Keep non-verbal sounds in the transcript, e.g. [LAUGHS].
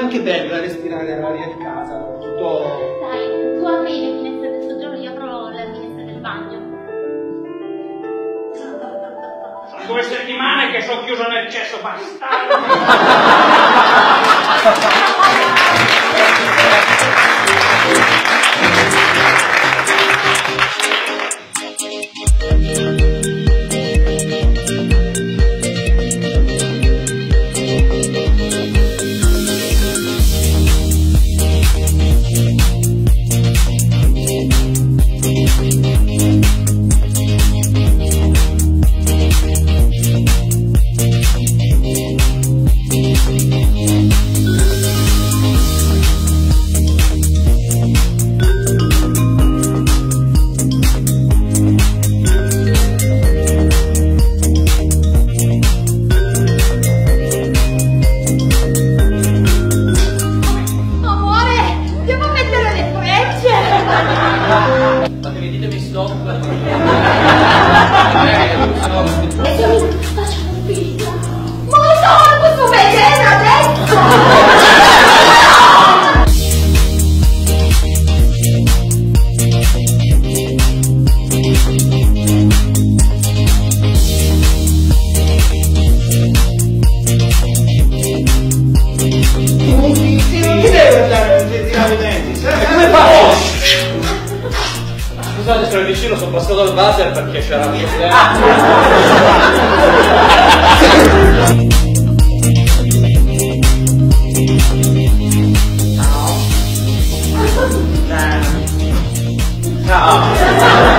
anche bella respirare l'aria di casa, tutto... Dai, tu apri le finestre del soggiorno, io apro le finestre del bagno. Sono due settimane che sono chiuso nel cesso bastardo. [LAUGHS] stop. Scusate, sono vicino, sono passato al buzzer perché c'era un problema. Ciao.